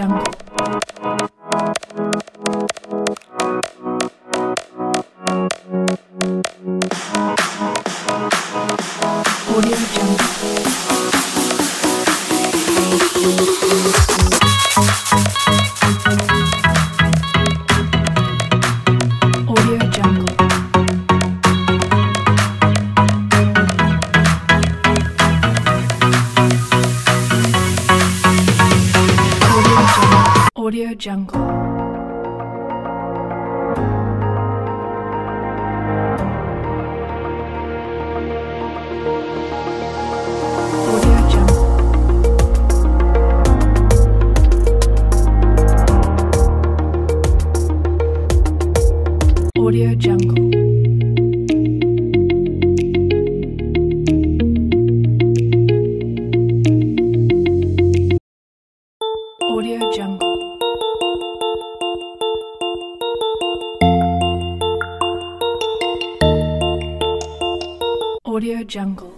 Django. jungle.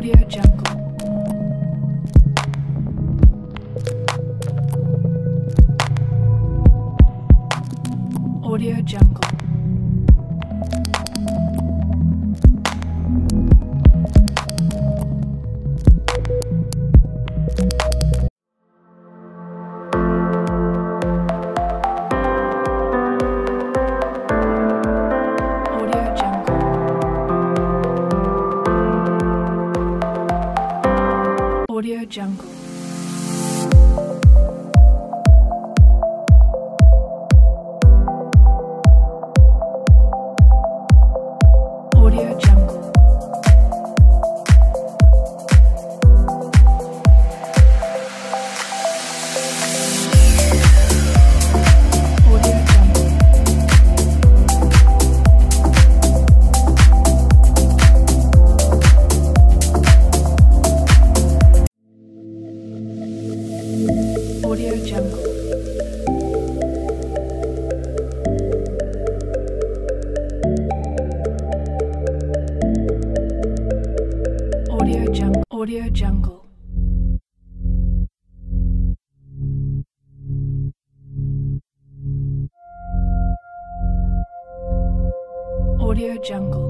Audio Jungle. Audio Audio Jungle.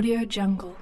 Audio Jungle.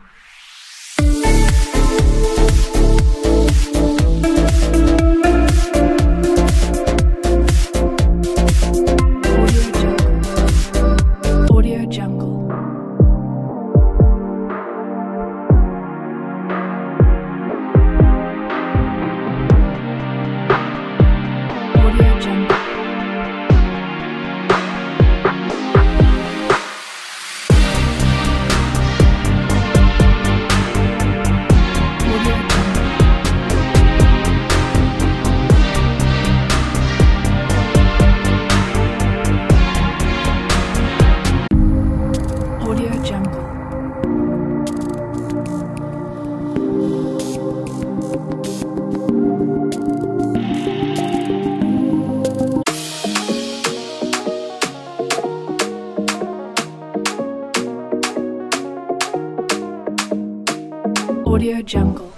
Audio Jungle.